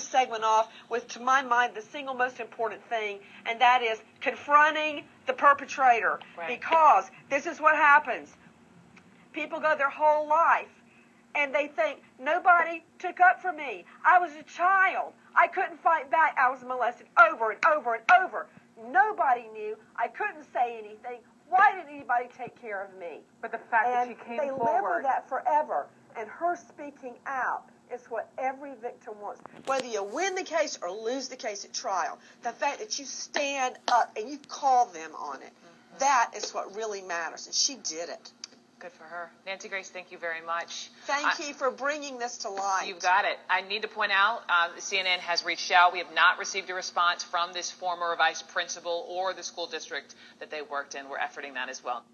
this segment off with, to my mind, the single most important thing, and that is confronting the perpetrator. Right. Because this is what happens. People go their whole life and they think nobody took up for me. I was a child. I couldn't fight back. I was molested over and over and over. Nobody knew. I couldn't say anything. Why didn't anybody take care of me? But the fact that And she came they live with that forever. And her speaking out is what every victim wants. Whether you win the case or lose the case at trial, the fact that you stand up and you call them on it, Mm-hmm. that is what really matters. And she did it. Good for her. Nancy Grace, thank you very much. Thank I- you for bringing this to light. You've got it. I need to point out, uh, CNN has reached out. We have not received a response from this former vice principal or the school district that they worked in. We're efforting that as well.